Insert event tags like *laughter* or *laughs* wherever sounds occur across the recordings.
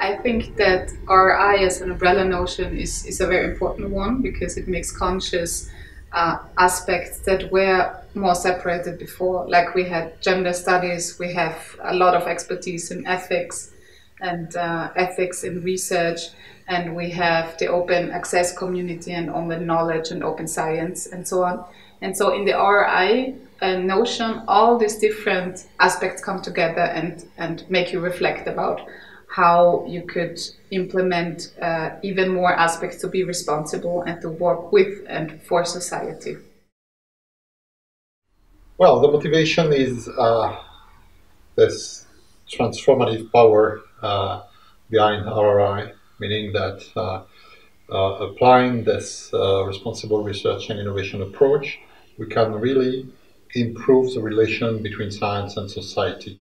I think that RI as an umbrella notion is, is a very important one because it makes conscious uh, aspects that were more separated before. Like we had gender studies, we have a lot of expertise in ethics and uh, ethics in research, and we have the open access community and open knowledge and open science and so on. And so in the RI uh, notion, all these different aspects come together and, and make you reflect about how you could implement uh, even more aspects to be responsible and to work with and for society. Well, the motivation is uh, this transformative power uh, behind RRI, meaning that uh, uh, applying this uh, responsible research and innovation approach, we can really improve the relation between science and society,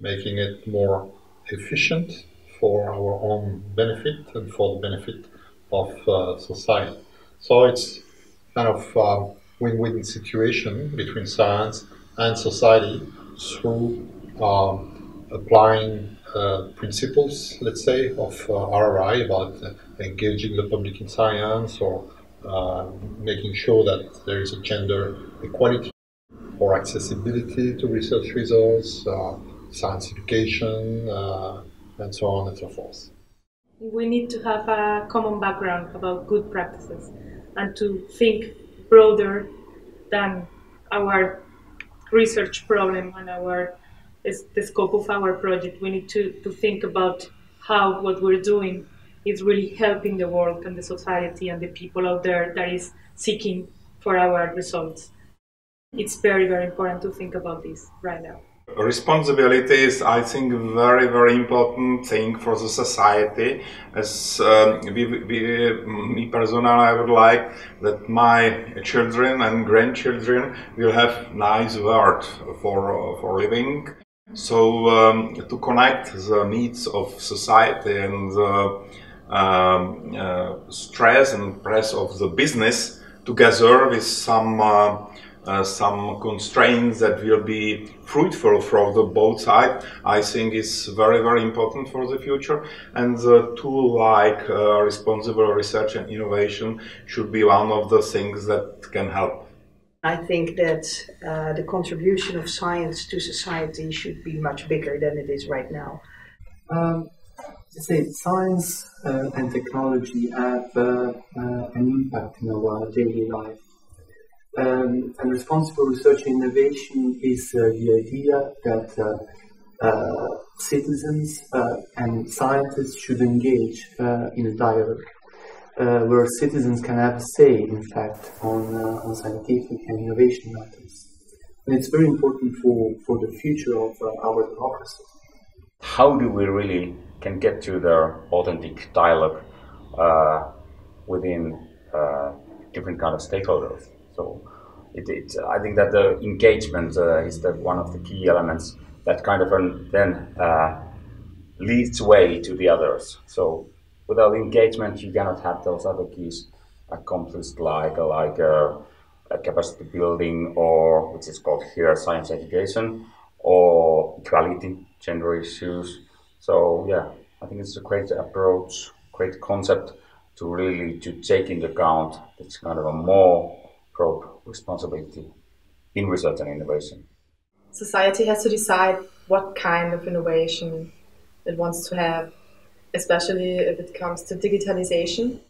making it more efficient for our own benefit and for the benefit of uh, society. So it's kind of a win-win situation between science and society through um, applying uh, principles, let's say, of uh, RRI about uh, engaging the public in science or uh, making sure that there is a gender equality or accessibility to research results, uh, science education, uh, and so on and so forth. We need to have a common background about good practices and to think broader than our research problem and our the scope of our project. We need to, to think about how what we're doing is really helping the world and the society and the people out there that is seeking for our results. It's very, very important to think about this right now. Responsibility is, I think, very, very important thing for the society. As um, we, we, me personally, I would like that my children and grandchildren will have nice world for for living. So um, to connect the needs of society and the um, uh, stress and press of the business together with some uh, uh, some constraints that will be fruitful for the both sides, I think is very, very important for the future. And the tool like uh, responsible research and innovation should be one of the things that can help. I think that uh, the contribution of science to society should be much bigger than it is right now. Um, say science uh, and technology have uh, an impact in our daily life um, and responsible research and innovation is uh, the idea that uh, uh, citizens uh, and scientists should engage uh, in a dialogue where citizens can have a say, in fact, on, on scientific and innovation matters. And it's very important for, for the future of our democracy. How do we really can get to the authentic dialogue within different kind of stakeholders? So it, it, I think that the engagement uh, is the, one of the key elements that kind of um, then uh, leads way to the others. So without engagement, you cannot have those other keys accomplished, like like uh, capacity building, or which is called here science education, or equality, gender issues. So yeah, I think it's a great approach, great concept to really to take into account. It's kind of a more broad responsibility in research and innovation. Society has to decide what kind of innovation it wants to have, especially if it comes to digitalization.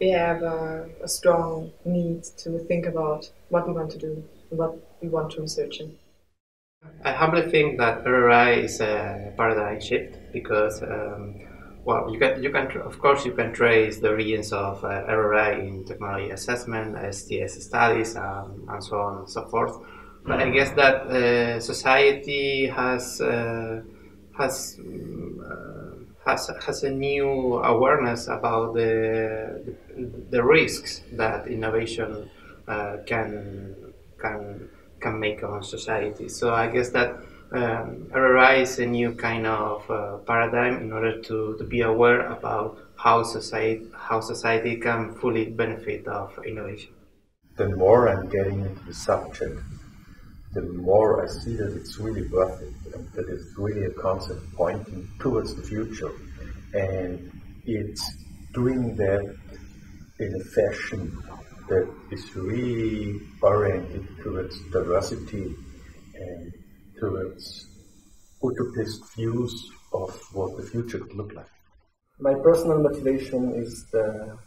We have a, a strong need to think about what we want to do and what we want to research in. I humbly think that RRI is a paradigm shift because um, well, you can, you can, of course, you can trace the origins of uh, RRI in technology assessment, STS studies, um, and so on and so forth. But I guess that uh, society has uh, has uh, has has a new awareness about the the risks that innovation uh, can can can make on society. So I guess that um, RRI is a new kind of uh, paradigm in order to, to be aware about how society how society can fully benefit of innovation. The more I'm getting into the subject, the more I see that it's really worth it and that it's really a concept pointing towards the future. and it's doing that in a fashion that is really oriented towards diversity and towards utopist views of what the future could look like. My personal motivation is the,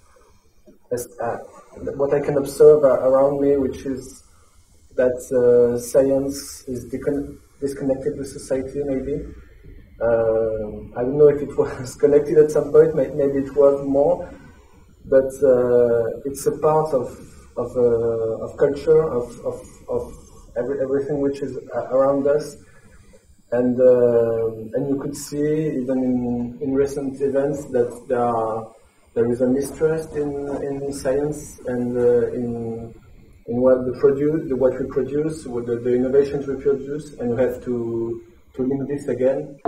is, uh, what I can observe around me, which is that uh, science is disconnected with society, maybe. Uh, I don't know if it was *laughs* connected at some point, maybe it was more, but uh, it's a part of of, uh, of culture, of, of, of every, everything which is around us. And, uh, and you could see, even in, in recent events, that there, are, there is a mistrust in, in science and uh, in, in what, the produce, what we produce, the, the innovations we produce, and we have to, to link this again.